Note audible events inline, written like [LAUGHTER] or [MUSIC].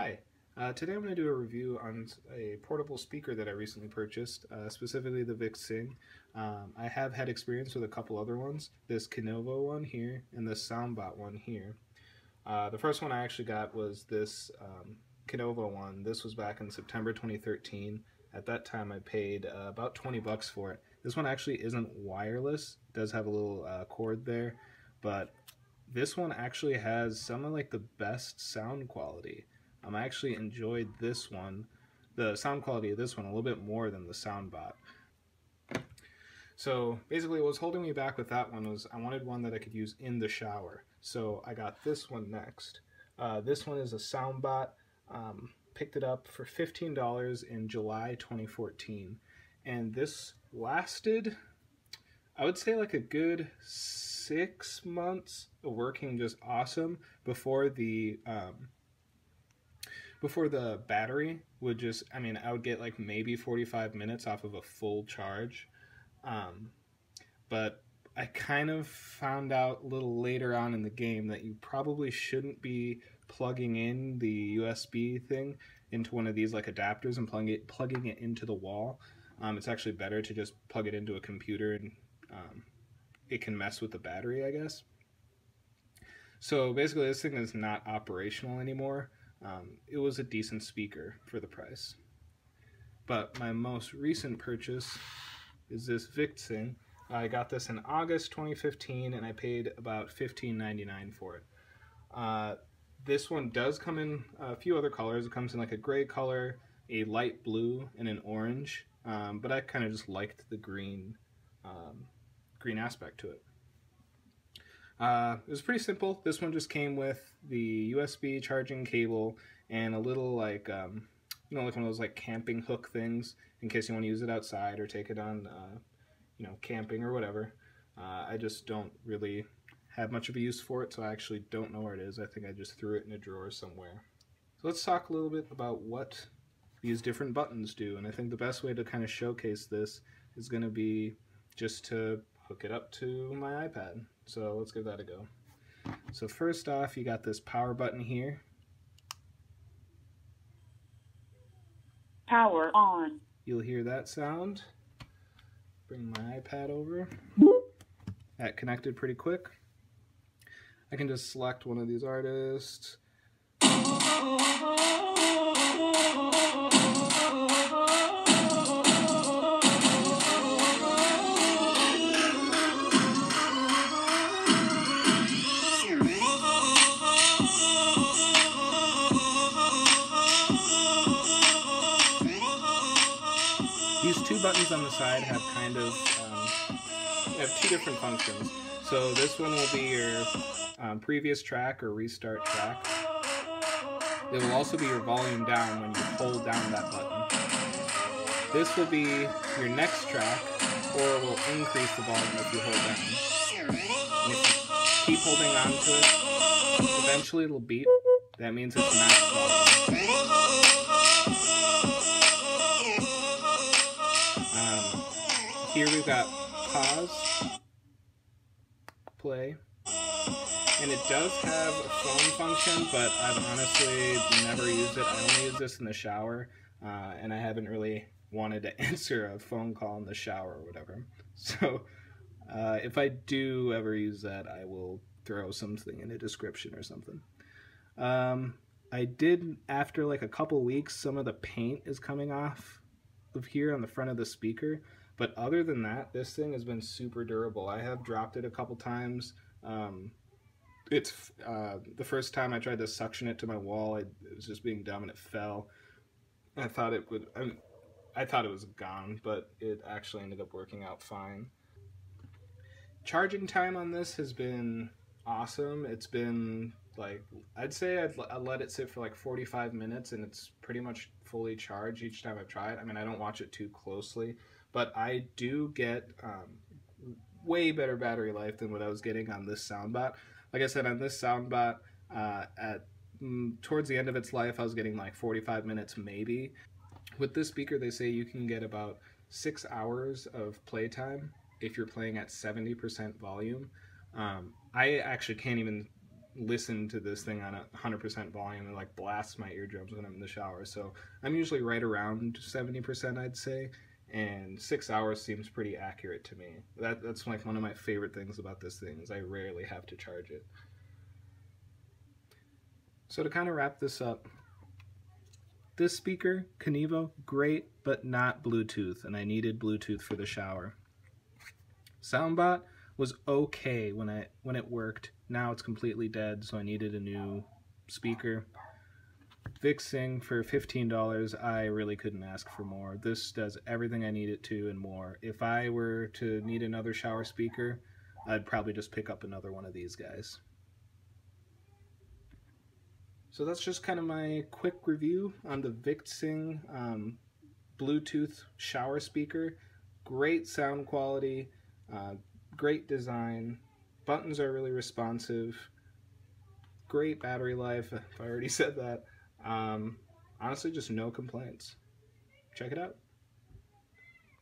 Hi, uh, today I'm going to do a review on a portable speaker that I recently purchased, uh, specifically the VicTsing. Um, I have had experience with a couple other ones, this Kinivo one here and this Soundbot one here. Uh, the first one I actually got was this um, Kinivo one. This was back in September 2013. At that time I paid uh, about 20 bucks for it. This one actually isn't wireless, it does have a little uh, cord there, but this one actually has some of like the best sound quality. Um, I actually enjoyed this one, the sound quality of this one, a little bit more than the Soundbot. So basically, what was holding me back with that one was I wanted one that I could use in the shower. So I got this one next. Uh, this one is a Soundbot. Um, picked it up for $15 in July 2014. And this lasted, I would say, like a good six months working just awesome before the um, before the battery would just i mean i would get like maybe 45 minutes off of a full charge. Um, but i kind of found out a little later on in the game that you probably shouldn't be plugging in the usb thing into one of these like adapters and plugging it plugging it into the wall. Um, it's actually better to just plug it into a computer and um, it can mess with the battery i guess. So basically this thing is not operational anymore um, it was a decent speaker for the price. But my most recent purchase is this VicTsing. I got this in August 2015 and I paid about $15.99 for it. Uh, this one does come in a few other colors. It comes in like a gray color, a light blue, and an orange. Um, but I kind of just liked the green, um, green aspect to it. Uh, it was pretty simple. This one just came with the USB charging cable and a little like, um, you know, like one of those like camping hook things in case you want to use it outside or take it on, uh, you know, camping or whatever. Uh, I just don't really have much of a use for it, so I actually don't know where it is. I think I just threw it in a drawer somewhere. So let's talk a little bit about what these different buttons do, and I think the best way to kind of showcase this is going to be just to hook it up to my iPad. So let's give that a go. So first off, you got this power button here. Power on. You'll hear that sound. Bring my iPad over. That connected pretty quick. I can just select one of these artists. These two buttons on the side have kind of um, have two different functions. So this one will be your um, previous track or restart track. It will also be your volume down when you hold down that button. This will be your next track, or it will increase the volume if you hold down. And if you keep holding on to it, eventually it'll beep. That means it's max volume. Here we've got pause, play, and it does have a phone function, but I've honestly never used it. I only use this in the shower, uh, and I haven't really wanted to [LAUGHS] answer a phone call in the shower or whatever. So uh, if I do ever use that, I will throw something in a description or something. Um, I did, after like a couple weeks, some of the paint is coming off of here on the front of the speaker. But other than that, this thing has been super durable. I have dropped it a couple times. Um, it's uh, the first time I tried to suction it to my wall, I, it was just being dumb and it fell. I thought it would, I, I thought it was gone, but it actually ended up working out fine. Charging time on this has been awesome. It's been like, I'd say I'd, let it sit for like 45 minutes and it's pretty much fully charged each time I've tried. I mean, I don't watch it too closely, but I do get um, way better battery life than what I was getting on this Soundbot. Like I said, on this Soundbot, uh, at mm, towards the end of its life, I was getting like 45 minutes maybe. With this speaker, they say you can get about six hours of playtime if you're playing at 70% volume. Um, I actually can't even listen to this thing on a 100% volume and like blasts my eardrums when I'm in the shower. So I'm usually right around 70%, I'd say, and six hours seems pretty accurate to me. That that's like one of my favorite things about this thing is I rarely have to charge it. So to kind of wrap this up, this speaker, Kinivo, great, but not Bluetooth, and I needed Bluetooth for the shower. Soundbot was okay when I when it worked. Now it's completely dead, so I needed a new speaker. VicTsing for $15, I really couldn't ask for more. This does everything I need it to and more. If I were to need another shower speaker, I'd probably just pick up another one of these guys. So that's just kind of my quick review on the VicTsing um, Bluetooth shower speaker. Great sound quality, uh, great design, buttons are really responsive, great battery life, [LAUGHS] if I already said that. Um, honestly, just no complaints. Check it out.